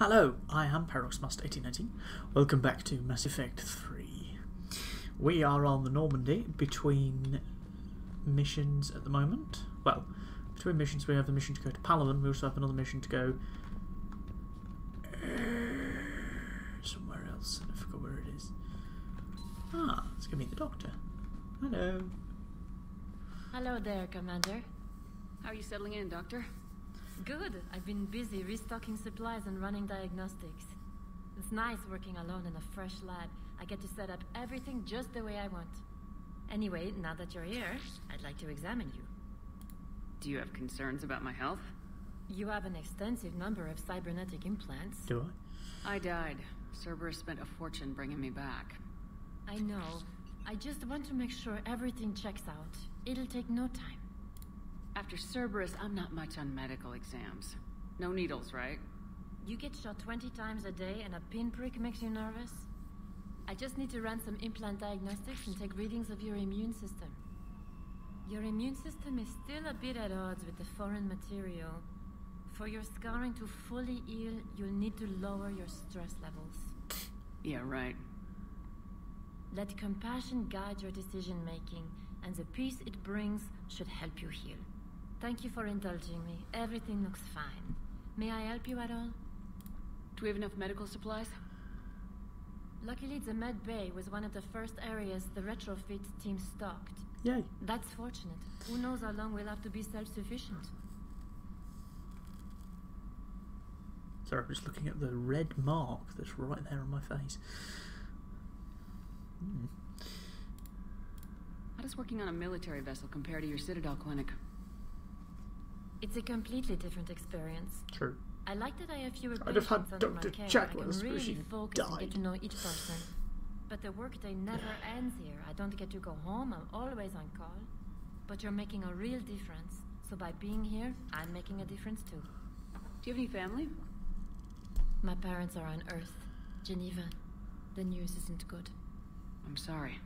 Hello, I am ParadoxMaster1819. Welcome back to Mass Effect 3. We are on the Normandy between missions at the moment. Well, between missions we have the mission to go to Palaven, we also have another mission to go uh, somewhere else, I forgot where it is. Ah, it's going to be the Doctor. Hello. Hello there, Commander. How are you settling in, Doctor? Good. I've been busy restocking supplies and running diagnostics. It's nice working alone in a fresh lab. I get to set up everything just the way I want. Anyway, now that you're here, I'd like to examine you. Do you have concerns about my health? You have an extensive number of cybernetic implants. Do I? I died. Cerberus spent a fortune bringing me back. I know. I just want to make sure everything checks out. It'll take no time. After Cerberus, I'm not much on medical exams. No needles, right? You get shot 20 times a day and a pinprick makes you nervous? I just need to run some implant diagnostics and take readings of your immune system. Your immune system is still a bit at odds with the foreign material. For your scarring to fully heal, you'll need to lower your stress levels. Yeah, right. Let compassion guide your decision making, and the peace it brings should help you heal. Thank you for indulging me. Everything looks fine. May I help you at all? Do we have enough medical supplies? Luckily, the med bay was one of the first areas the retrofit team stocked. Yay. That's fortunate. Who knows how long we'll have to be self-sufficient. Sorry, I'm just looking at the red mark that's right there on my face. Hmm. How does working on a military vessel compare to your Citadel clinic? It's a completely different experience. True. I like that I have fewer I'd have had patients under my Dr. care. Chadwell's, can but really she focus and get died. to know each person. But the workday never ends here. I don't get to go home. I'm always on call. But you're making a real difference. So by being here, I'm making a difference too. Do you have any family? My parents are on Earth, Geneva. The news isn't good. I'm sorry.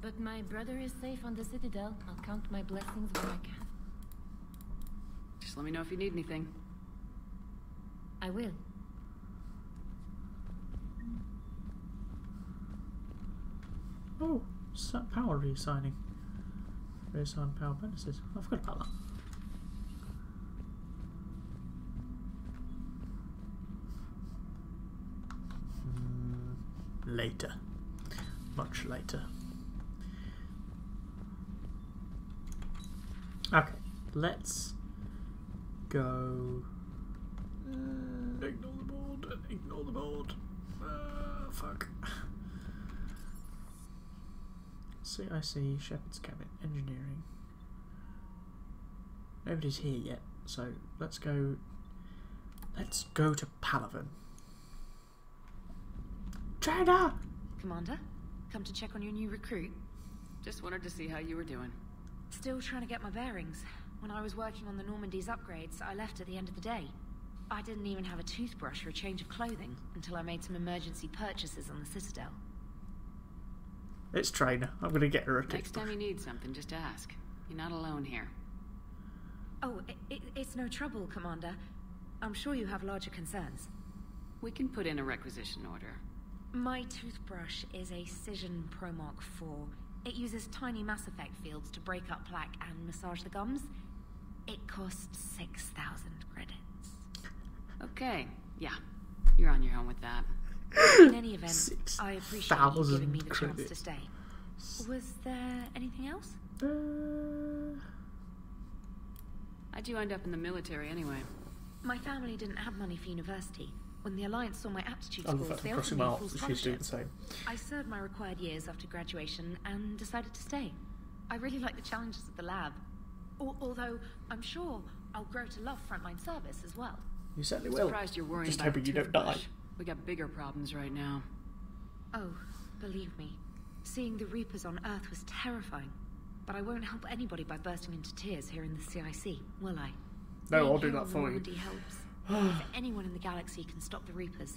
But my brother is safe on the Citadel. I'll count my blessings when I can. Just let me know if you need anything. I will. Oh, power reassigning. Reassign power bonuses. I forgot about that. Mm, later. Much later. Okay, let's go. Mm, ignore the board. Ignore the board. Uh, fuck. CIC, Shepard's Cabin, Engineering. Nobody's here yet, so let's go. Let's go to Palaven. Traynor! Commander, come to check on your new recruit. Just wanted to see how you were doing. Still trying to get my bearings. When I was working on the Normandy's upgrades, I left at the end of the day. I didn't even have a toothbrush or a change of clothing until I made some emergency purchases on the Citadel. It's Traynor. I'm going to get her a Next time toothbrush. you need something, just ask. You're not alone here. Oh, i i it's no trouble, Commander. I'm sure you have larger concerns. We can put in a requisition order. My toothbrush is a Cision Pro Mark IV. It uses tiny Mass Effect fields to break up plaque and massage the gums. It costs 6,000 credits. Okay, yeah. You're on your own with that. In any event, Six I appreciate you giving me the chance to stay. Was there anything else? Uh, How'd you end up in the military anyway? My family didn't have money for university. When the Alliance saw my aptitude scores, that they I'm offered me my a full arms and she's doing scholarship. the same. I served my required years after graduation and decided to stay. I really like the challenges of the lab. Al- although I'm sure I'll grow to love frontline service as well. You certainly I'm will. surprised you're worried Just about hoping you don't die. toothbrush. We got bigger problems right now. Oh, believe me, seeing the Reapers on Earth was terrifying. But I won't help anybody by bursting into tears here in the CIC, will I? No, Being I'll do that for you. Normandy helps. if anyone in the galaxy can stop the Reapers,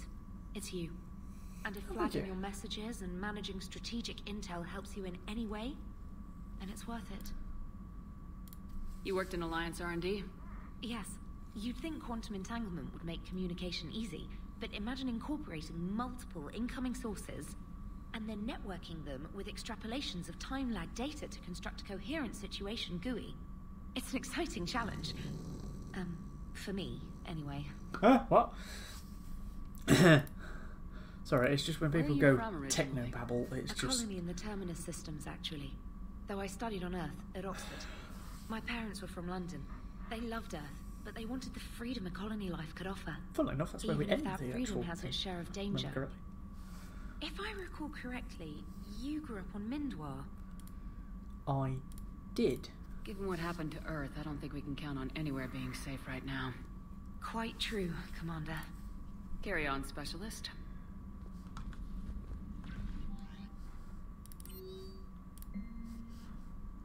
it's you. And if Oh, flagging yeah. your messages and managing strategic intel helps you in any way, then it's worth it. You worked in Alliance R&D? Yes, you'd think quantum entanglement would make communication easy, but but imagine incorporating multiple incoming sources and then networking them with extrapolations of time lag data to construct a coherent situation GUI. It's an exciting challenge. Um, for me, anyway. Huh? What? Sorry, it's just when people go from techno babble, it's A just. colony in the Terminus systems, actually. Though I studied on Earth at Oxford. My parents were from London. They loved Earth, but they wanted the freedom a colony life could offer. Funnily enough, that's where Even we if end that the freedom has its share of danger. If I recall correctly, you grew up on Mindoir. I did. Given what happened to Earth, I don't think we can count on anywhere being safe right now. Quite true, Commander. Carry on, Specialist.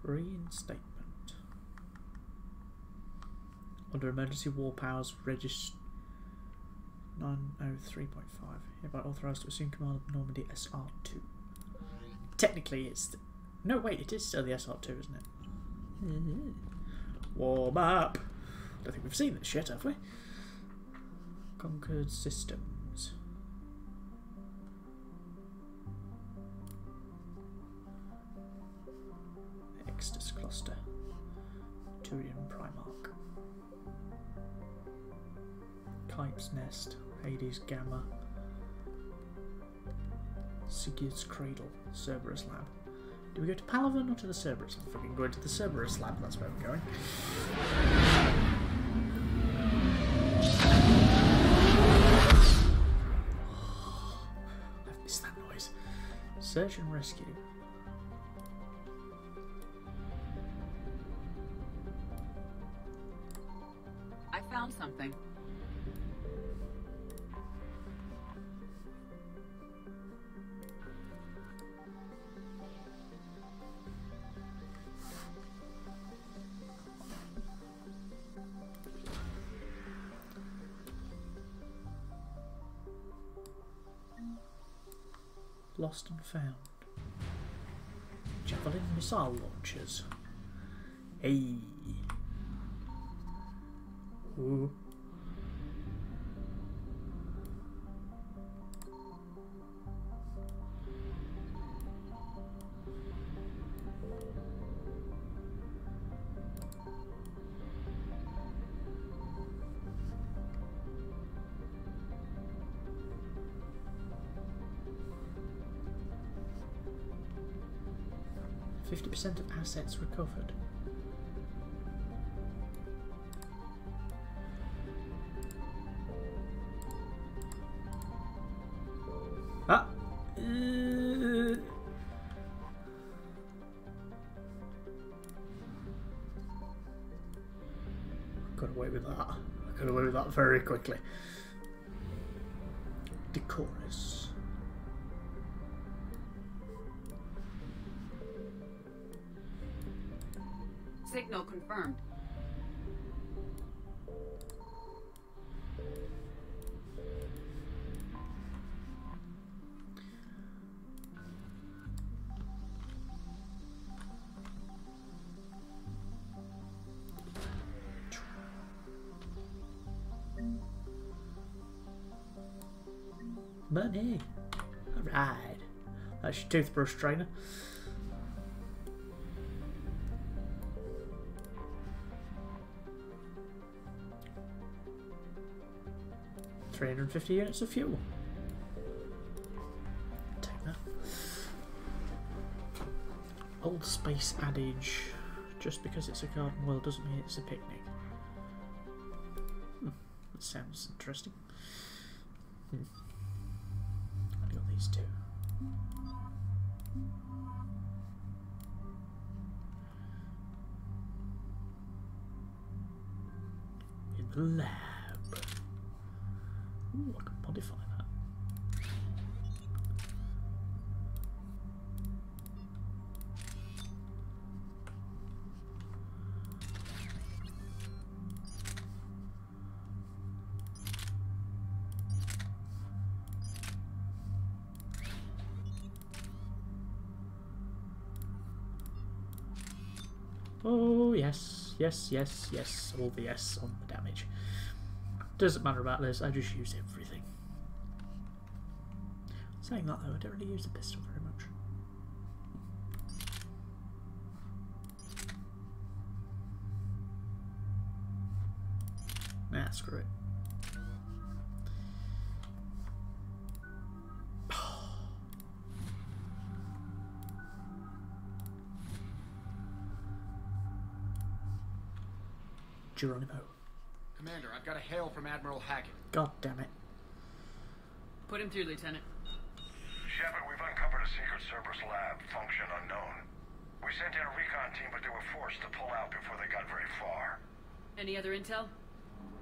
Reinstatement. Under emergency war powers, regist 903.5. Hereby authorised to assume command of Normandy SR2. Technically, it's. The, no, wait, it is still the SR2, isn't it? Mm-hmm. Warm up! I Don't think we've seen this shit have we? Conquered systems. Exodus cluster. Turian Primarch. Kite's Nest. Hades Gamma. Sigurd's Cradle. Cerberus Lab. Do we go to Palaven or to the Cerberus? I'm fucking going to the Cerberus Lab, that's where we're going. I've missed that noise. Search and rescue. Lost and found. Javelin missile launchers. Hey. Ooh. Assets recovered. Ah. Uh, got away with that. I got away with that very quickly. Confirmed. Money. Alright. That's your toothbrush Traynor. Three hundred and fifty units of fuel. Take that. Old space adage. Just because it's a garden world doesn't mean it's a picnic. Hmm, that sounds interesting. Hmm. I've got these two. In the lab. yes, yes, yes, all the yes on the damage. Doesn't matter about this, I just use everything. Saying that though, I don't really use the pistol Geronimo. Commander, I've got a hail from Admiral Hackett. God damn it. Put him through, Lieutenant. Shepard, we've uncovered a secret Cerberus lab, function unknown. We sent in a recon team, but they were forced to pull out before they got very far. Any other intel?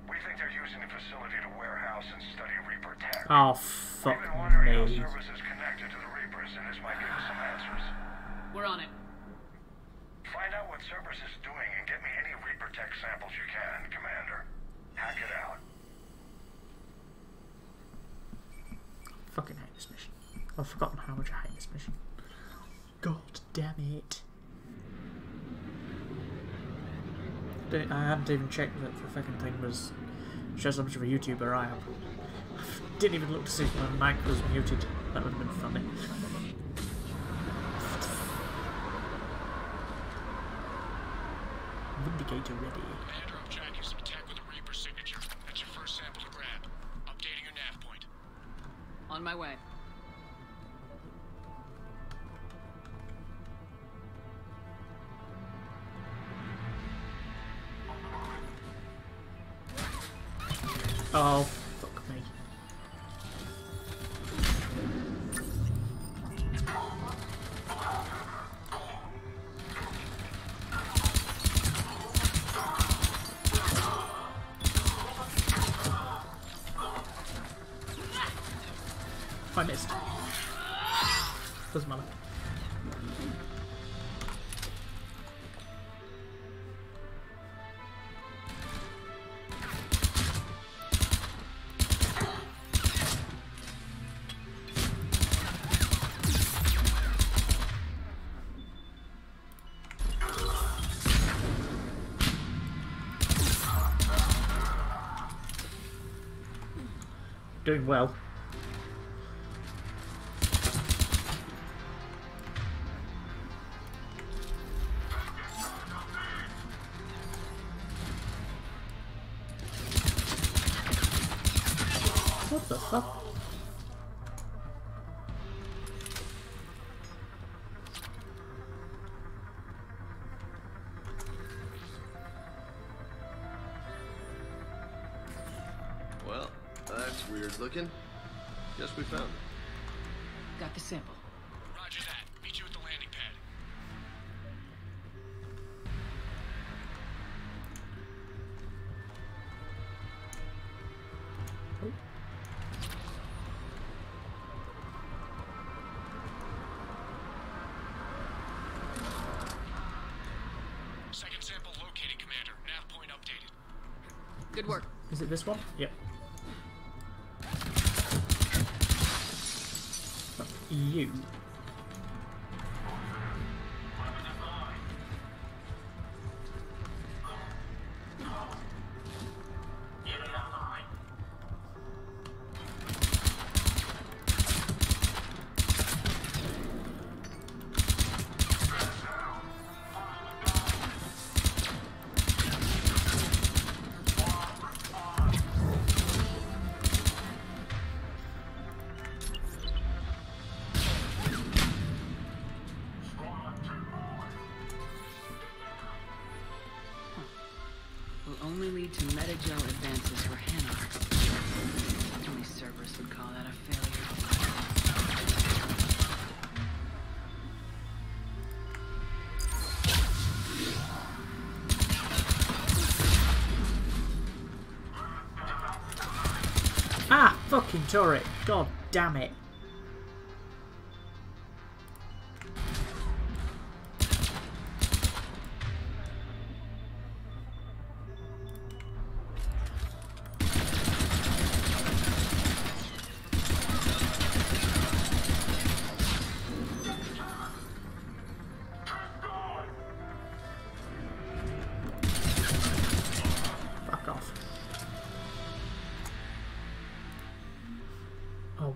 We think they're using the facility to warehouse and study Reaper tech. Oh, We've fuck been wondering how me. Cerberus is connected to the Reapers, and this might give us some answers. We're on it. Find out what Cerberus is doing and get me any Reaper tech samples you can, Commander. Hackett out. Fucking hate this mission. I've forgotten how much I hate this mission. God damn it. I hadn't even checked that the fucking thing was shows how much of a YouTuber I am. Didn't even look to see if my mic was muted. That would have been funny. Vindicator ready. Commander, I'm some tech with a Reaper signature. That's your first sample to grab. Updating your nav point. On my way. Doing well. That's weird looking. Guess we found it. Got the sample. Roger that. Meet you at the landing pad. Second sample located, Commander. Nav point updated. Good work. Is it this one? Yep. You. Turret! God damn it!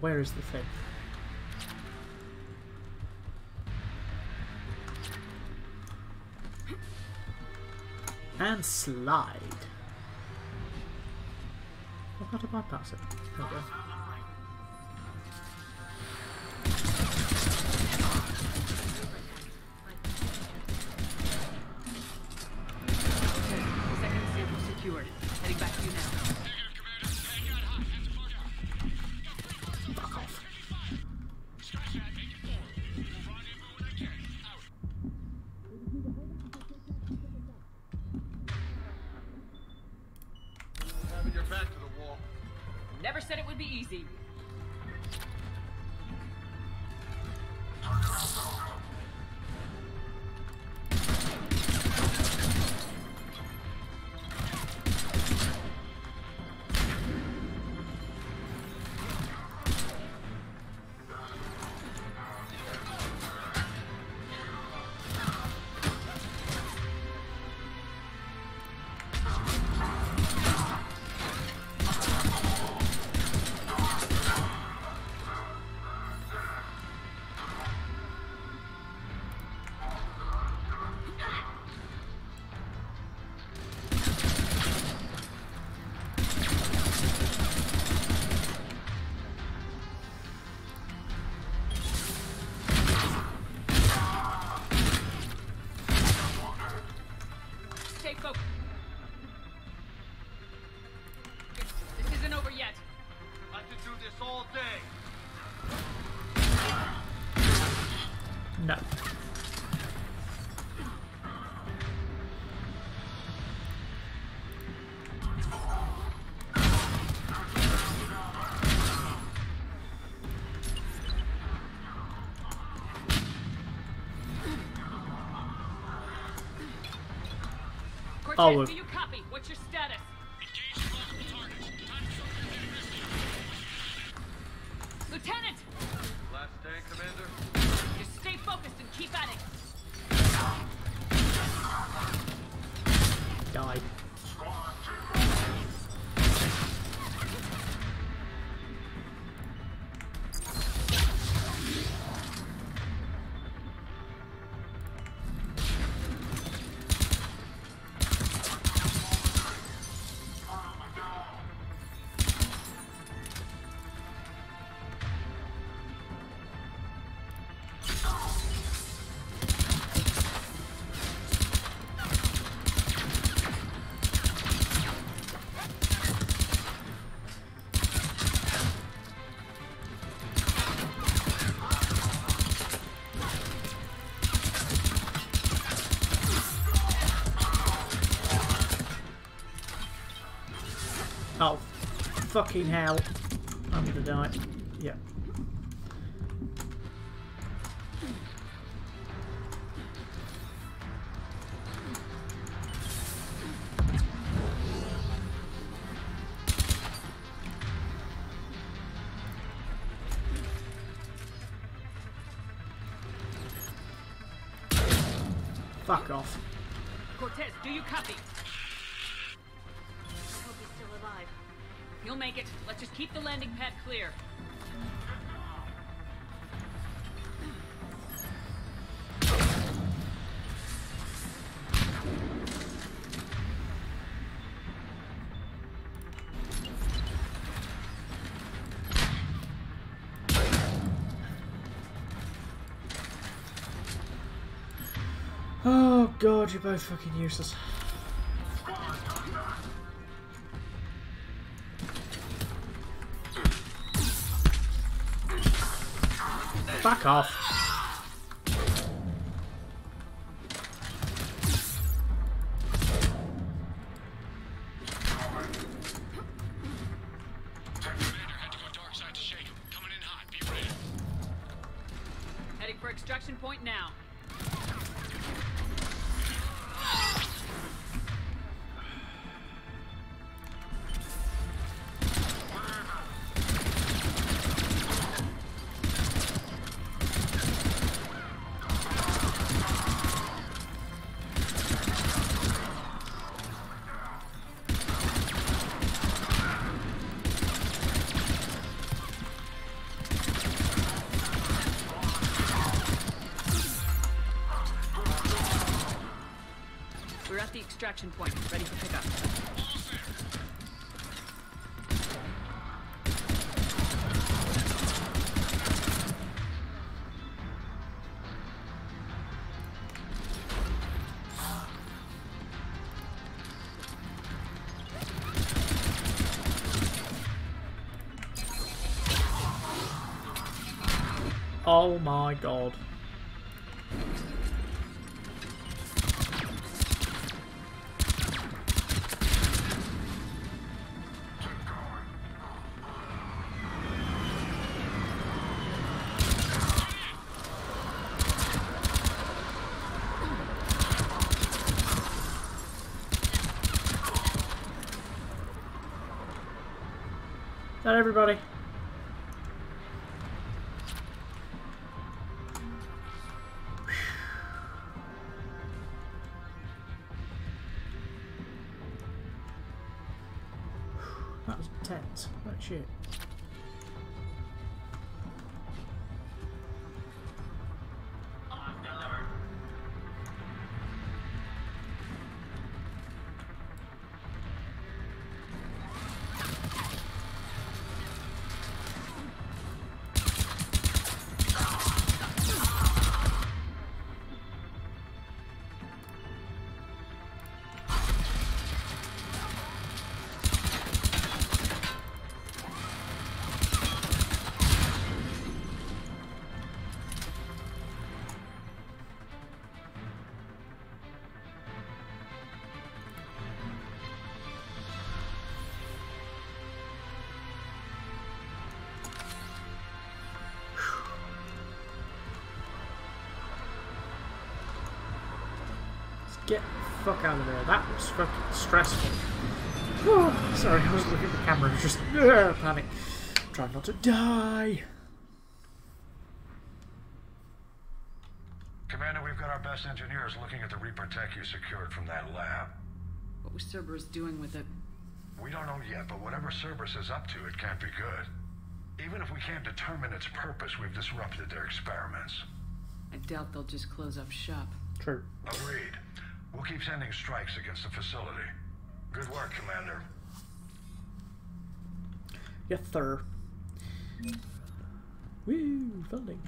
where is the thing? And slide. What about that? Bypass it? power. Fucking hell. I'm gonna die. god, you're both fucking useless. Back off. My god. Not everybody. Shit. Get the fuck out of there. That was fucking stressful. Oh, sorry, I was looking at the camera, just uh, panic. Trying not to die. Commander, we've got our best engineers looking at the Reaper tech you secured from that lab. What was Cerberus doing with it? We don't know yet, but whatever Cerberus is up to, it can't be good. Even if we can't determine its purpose, we've disrupted their experiments. I doubt they'll just close up shop. True. Agreed. We'll keep sending strikes against the facility. Good work, Commander. Yes, sir. Woo, funding.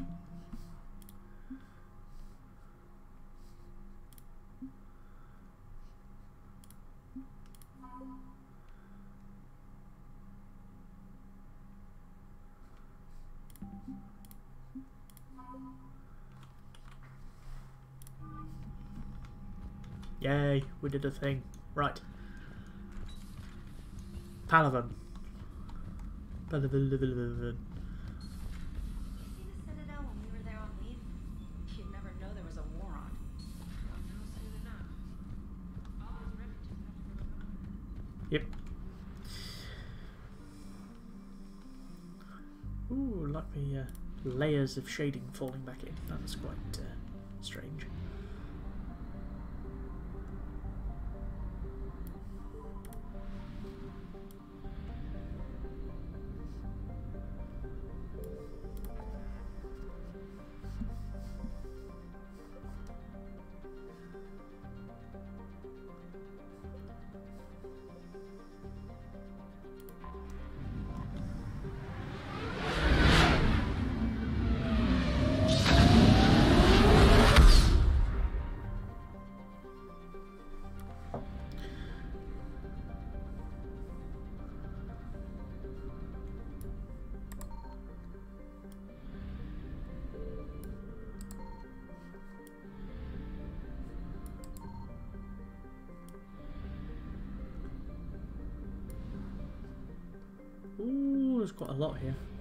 Yay, we did a thing. Right. Palaven. Palaven. Yep. Ooh, the uh, layers of shading falling back in. That's quite uh, strange. Quite a lot here.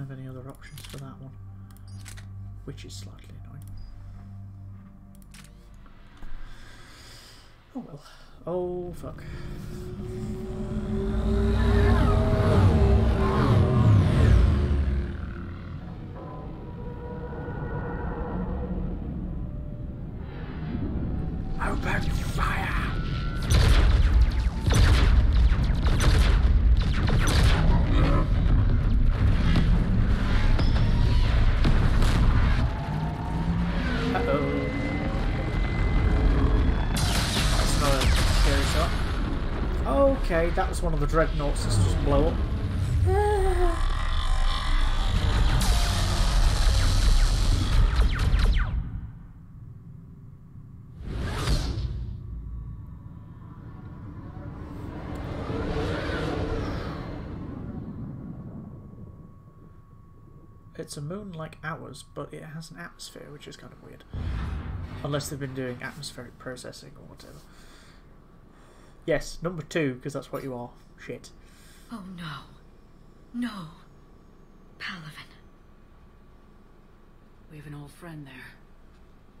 Have any other options for that one, which is slightly annoying. Oh well. Oh fuck. Okay, that was one of the dreadnoughts that's just blow up. It's a moon like ours, but it has an atmosphere, which is kind of weird. Unless they've been doing atmospheric processing or whatever. Yes, number two, because that's what you are. Shit. Oh no. No. Palaven. We have an old friend there.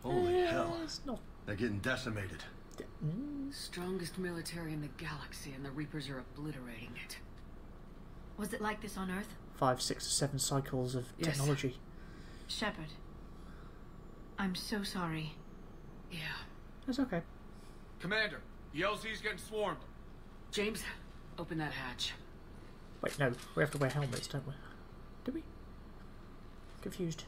Holy Eh, hell. It's not. They're getting decimated. Mm, Strongest military in the galaxy, and the Reapers are obliterating it. Was it like this on Earth? Five, six, or seven cycles of Yes. technology. Shepard. I'm so sorry. Yeah. That's okay. Commander, the LZ's getting swarmed. James, open that hatch. Wait, no, we have to wear helmets, don't we? Do we? Confused.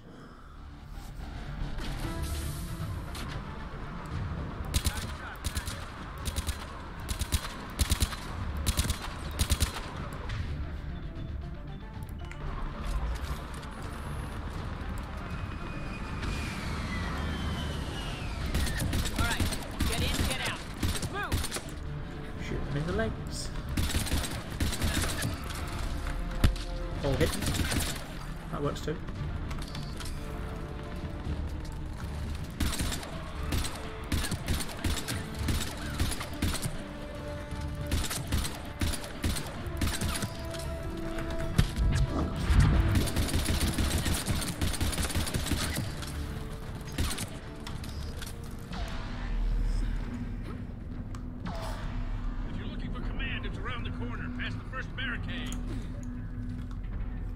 Corner, past the first barricade.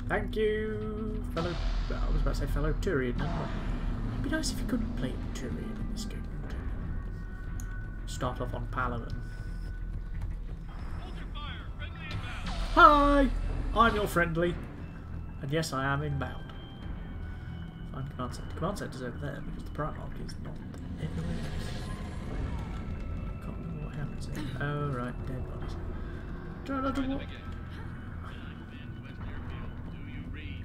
Thank you, fellow. well, I was about to say fellow Turian. but It'd be nice if you couldn't play Turian in this game. Start off on Palaven. Hold your fire. Friendly inbound. Hi, I'm your friendly, and yes, I am inbound. Find command center. Command center's over there because the Primarch is not anywhere else. Can't remember what happens here. Oh right, dead bodies. Try another one. Again. West airfield. Do you read?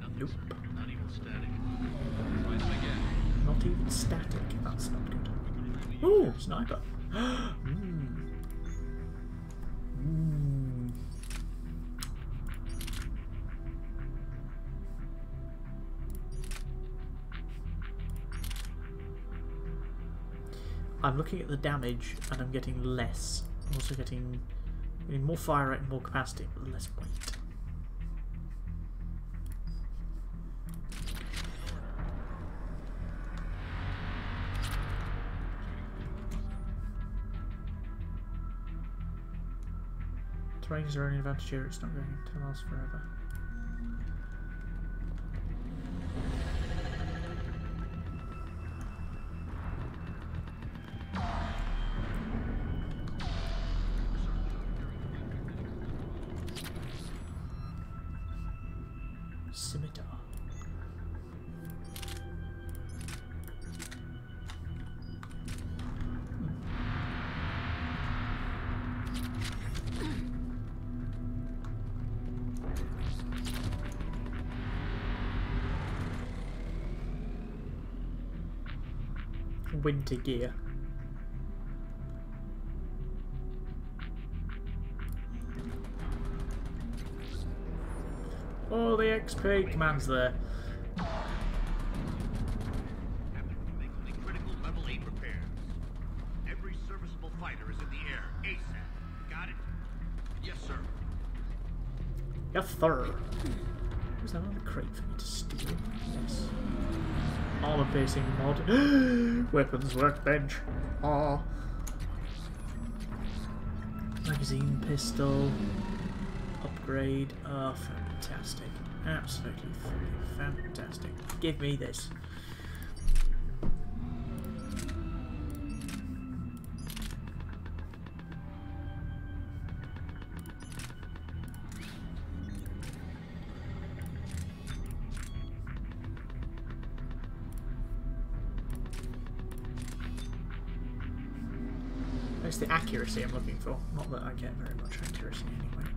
Nothing, Nope. Not even static. Try them again. Not even static. That's not good. Ooh, sniper. Mmm. Mmm. I'm looking at the damage and I'm getting less. I'm also getting, getting more fire rate and more capacity, but less weight. Terrain's are only advantage here, it's not going to last forever. Scimitar. Winter gear. It? Yes, sir. Yes, sir. Was that another crate for me to steal? Yes. Armor piercing mod. Weapons workbench. Ah. Magazine pistol. Upgrade. Oh, fantastic. Absolutely fantastic. Give me this. It's the accuracy I'm looking for. Not that I get very much accuracy anyway.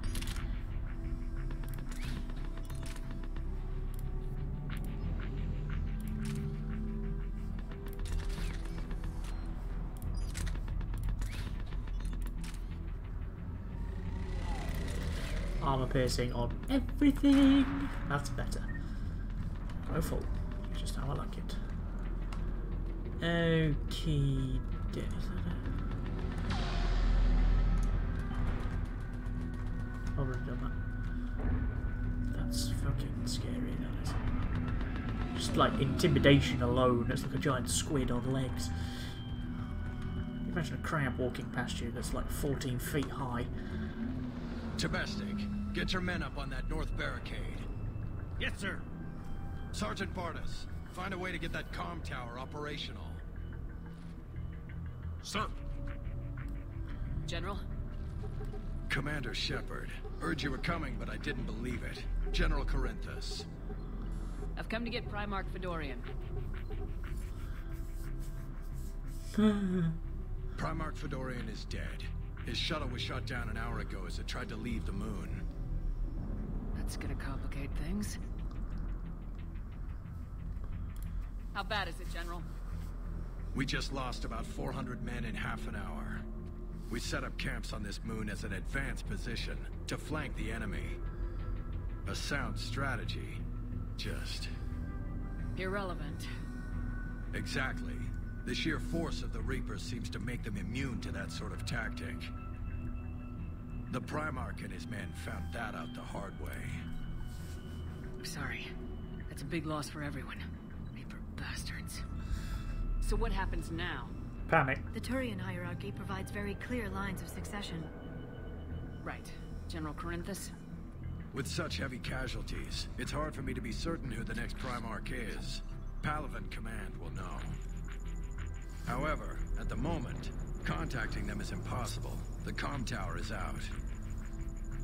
Piercing on everything. That's better. Go full. Just how I like it. Okay. Already done that. That's fucking scary, that is. Just like intimidation alone, it's like a giant squid on legs. Imagine a crab walking past you that's like 14 feet high. Domestic, get your men up on that north barricade. Yes, sir. Sergeant Barnes, find a way to get that comm tower operational. Sir. General? Commander Shepard, heard you were coming, but I didn't believe it. General Corinthus. I've come to get Primarch Fedorian. Primarch Fedorian is dead. His shuttle was shot down an hour ago as it tried to leave the moon. That's gonna complicate things. How bad is it, General? We just lost about 400 men in half an hour. We set up camps on this moon as an advanced position to flank the enemy. A sound strategy. Just Irrelevant. exactly. The sheer force of the Reapers seems to make them immune to that sort of tactic. The Primarch and his men found that out the hard way. I'm Sorry. That's a big loss for everyone. Reaper bastards. So what happens now? Panic. The Turian hierarchy provides very clear lines of succession. Right. General Corinthus? With such heavy casualties, it's hard for me to be certain who the next Primarch is. Palaven Command will know. However, at the moment, contacting them is impossible. The comm tower is out.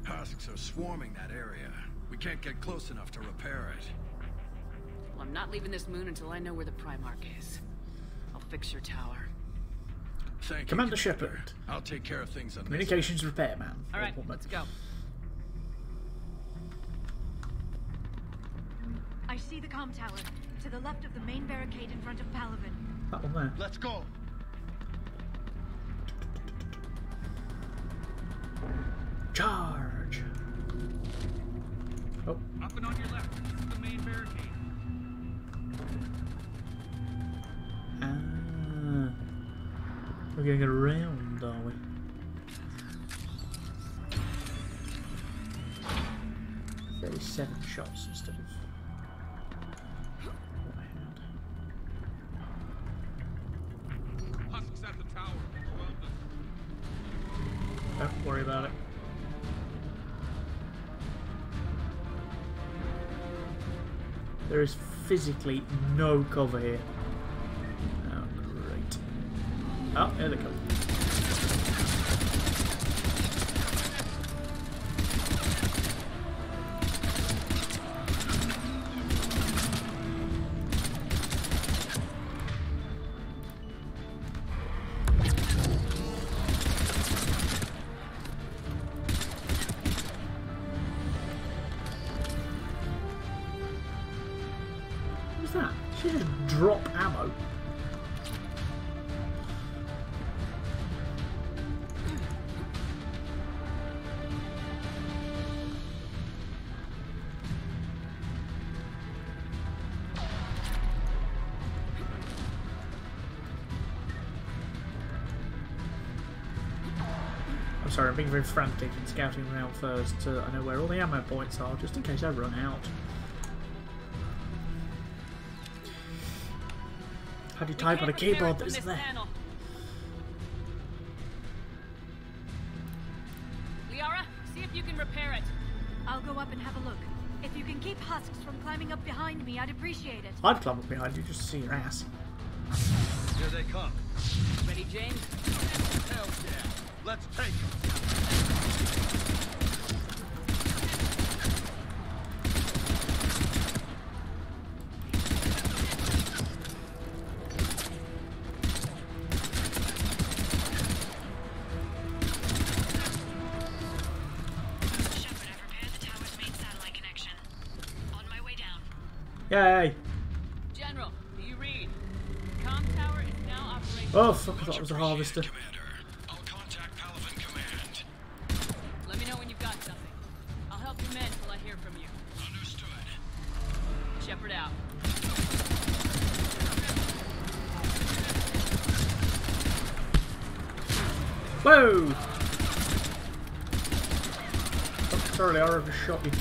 Husks are swarming that area. We can't get close enough to repair it. Well, I'm not leaving this moon until I know where the Primarch is. I'll fix your tower. Thank Commander you, Shepard. I'll take care of things on this. Communications repairman. All right, let's go. I see the comm tower, to the left of the main barricade in front of Palaven. That one there. Let's go. Charge. Oh, Up and on your left. This is the main barricade. ah. We're going around, are we? Thirty-seven shots instead of physically no cover here. Oh, great. Oh, there they come. being very frantic and scouting around first to I know where all the ammo points are, just in case I run out. How do you type on a keyboard that isn't there? Panel. Liara, see if you can repair it. I'll go up and have a look. If you can keep husks from climbing up behind me, I'd appreciate it. I'd climb up behind you just to see your ass. Here they come. Ready, James? Hell yeah. Let's take them. Yay! General, do you read? Com tower is now operational. Oh fuck! I thought it was a harvester. Overshot you.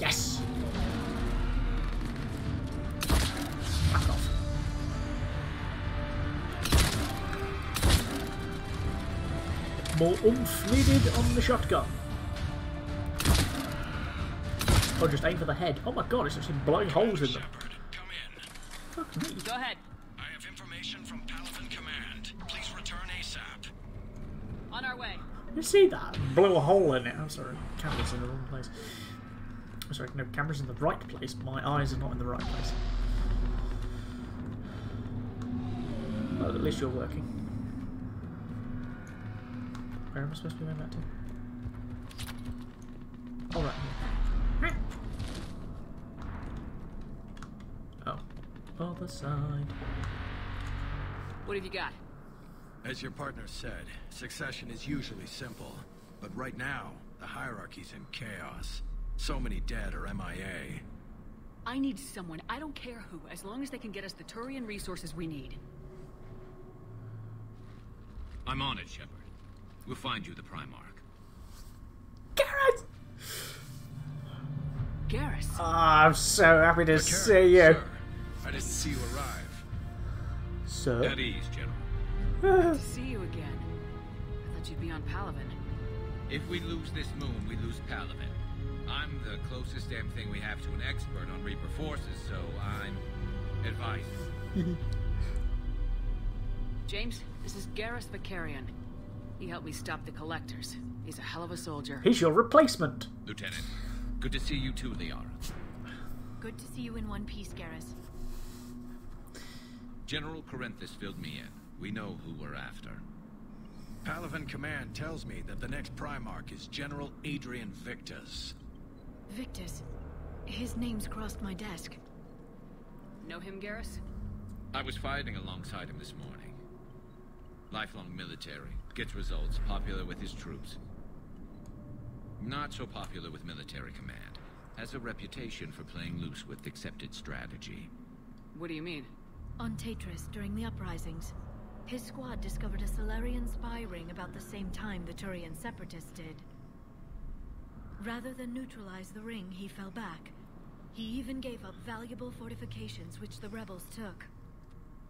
Yes! More oomph needed on the shotgun. Or just aim for the head. Oh my god, it's actually blowing holes in them. Shepard, come in. Fuck me. Go ahead. I have information from Palaven Command. Please return ASAP. On our way. You see that? Blew a hole in it. I'm sorry, camera's in the wrong place. I'm sorry, no, camera's in the right place. My eyes are not in the right place. Well, at least you're working. Where am I supposed to be going back to? Alright. Oh. Other side. What have you got? As your partner said, succession is usually simple. But right now, the hierarchy's in chaos. So many dead or MIA. I need someone, I don't care who, as long as they can get us the Turian resources we need. I'm on it, Shepard. We'll find you the Primarch. Garrett! Garrus. Ah, I'm so happy to Karen, see you. sir, I didn't see you arrive. So. At ease, General. Good to see you again. I thought you'd be on Palaven. If we lose this moon, we lose Palaven. I'm the closest damn thing we have to an expert on Reaper forces, so I'm advising. James, this is Garrus Vakarian. He helped me stop the Collectors. He's a hell of a soldier. He's your replacement. Lieutenant, good to see you too, Liara. Good to see you in one piece, Garrus. General Corinthus filled me in. We know who we're after. Palaven Command tells me that the next Primarch is General Adrien Victus. Victus. His name's crossed my desk. Know him, Garrus? I was fighting alongside him this morning. Lifelong military, gets results, popular with his troops. Not so popular with military command. Has a reputation for playing loose with accepted strategy. What do you mean? On Taetrus, during the uprisings, his squad discovered a Salarian spy ring about the same time the Turian separatists did. Rather than neutralize the ring, he fell back. He even gave up valuable fortifications which the rebels took.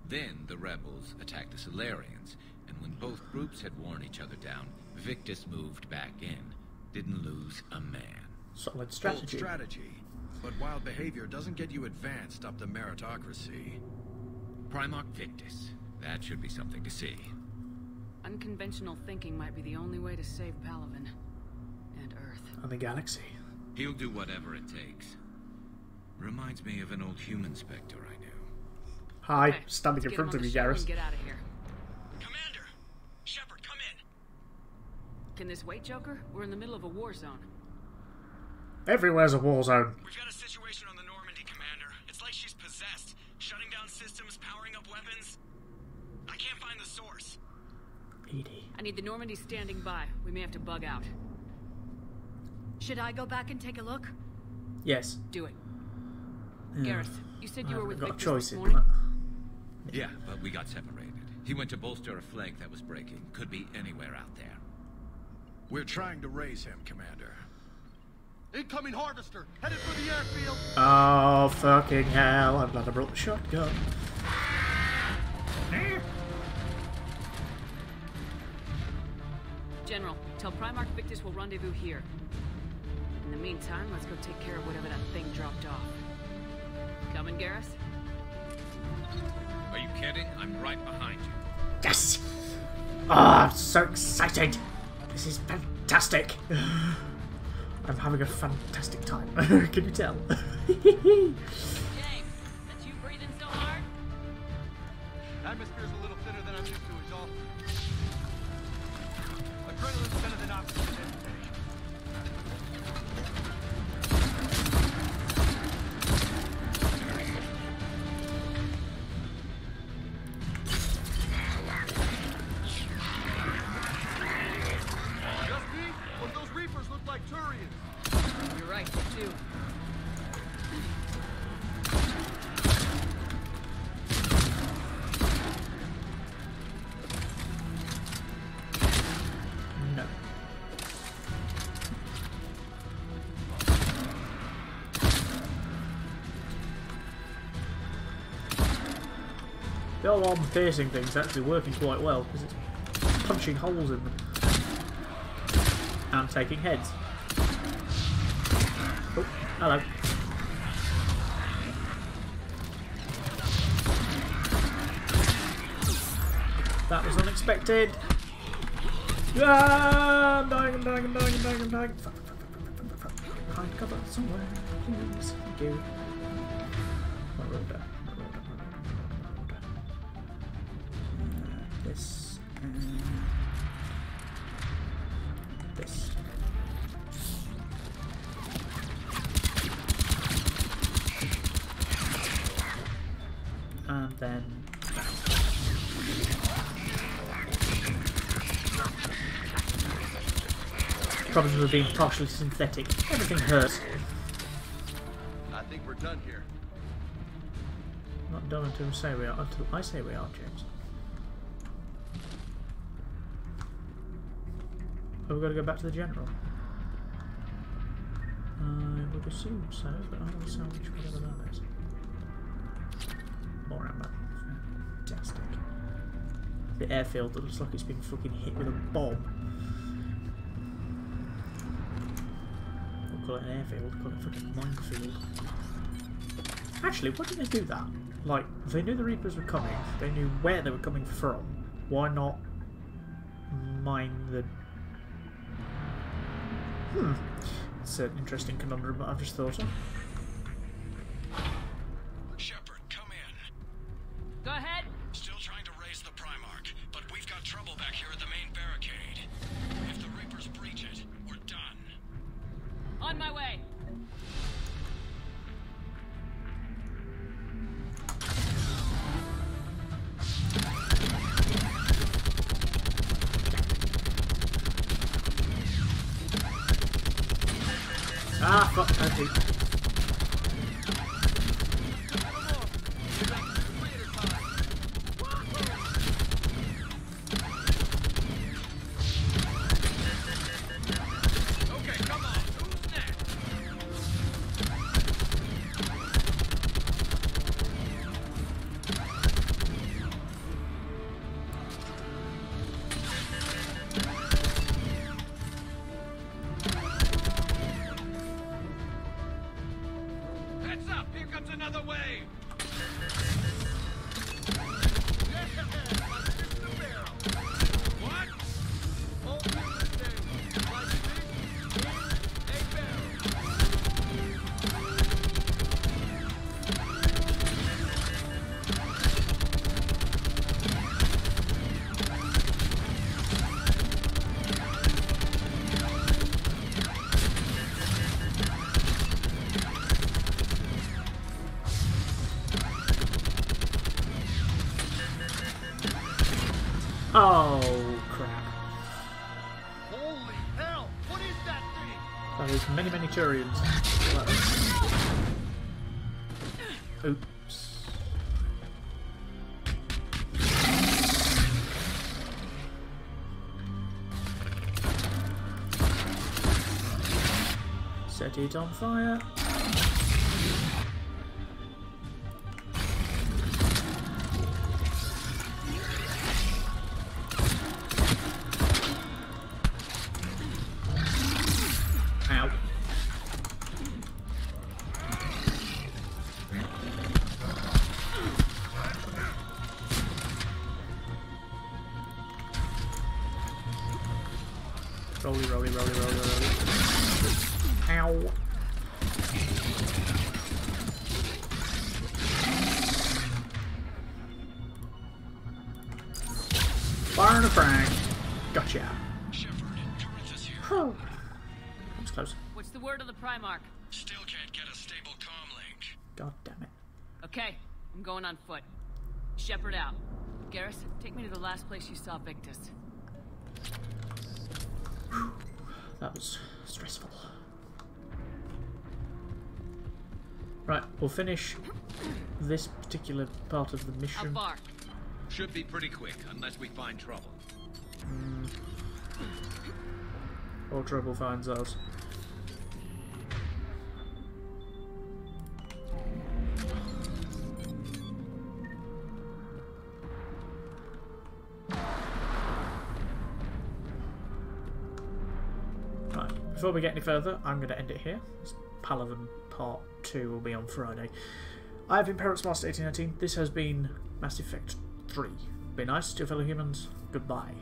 Then the rebels attacked the Salarians, and when both groups had worn each other down, Victus moved back in. Didn't lose a man. Solid Bold strategy. strategy. But wild behavior doesn't get you advanced up the meritocracy. Primarch Victus. That should be something to see. Unconventional thinking might be the only way to save Palaven. And Earth. And the galaxy. He'll do whatever it takes. Reminds me of an old human specter I knew. Hi, Okay, standing in front of you, show and Garrus. Get out of here. Commander! Shepard, come in! Can this wait, Joker? We're in the middle of a war zone. Everywhere's a war zone. We've got a situation EDI. I need the Normandy standing by. We may have to bug out. Should I go back and take a look? Yes. Do it. Yeah. Garrus, you said I you were with got a choice this morning? that. Yeah, but we got separated. He went to bolster a flank that was breaking. Could be anywhere out there. We're trying to raise him, Commander. Incoming harvester, headed for the airfield. Oh, fucking hell. I'm glad I brought the shotgun. General, tell Primarch Victus we'll rendezvous here. In the meantime, let's go take care of whatever that thing dropped off. Coming, Garrus? Are you kidding? I'm right behind you. Yes! Oh, I'm so excited. This is fantastic. I'm having a fantastic time. Can you tell? James, that's you breathing so hard? Atmosphere's a little Adrenaline's Old arm piercing thing's actually working quite well because it's punching holes in them and taking heads. Oh, hello. That was unexpected. Ah, I'm dying, I'm dying, I'm dying, I'm dying, I'm dying. Find cover somewhere, please. Thank you. With being partially synthetic. Everything hurts. I think we're done here. Not done until we say we are. Until I say we are, James. Have we got to go back to the general? I would assume so, but I will salvage whatever that is. More ammo. Fantastic. The airfield that looks like it's been fucking hit with a bomb. Call it an airfield, call it fucking minefield. Actually, why did they do that? Like, they knew the Reapers were coming, they knew where they were coming from. Why not mine the. Hmm. It's an interesting conundrum that I've just thought of. It on fire. Rolly, rolly, rolly, rolly, rolly. Ow. Fire and a frag. Gotcha. Whew. That was close. What's the word of the Primarch? Still can't get a stable comm link. God damn it. Okay, I'm going on foot. Shepard out. Garrus, take me to the last place you saw Victus. That was Right, we'll finish this particular part of the How mission. far? Should be pretty quick, unless we find trouble. Hmm. Or trouble finds us. Right, before we get any further, I'm going to end it here. This Palaven Part 2 will be on Friday. I've been Paradox Master 1819. This has been Mass Effect 3. Be nice to your fellow humans. Goodbye.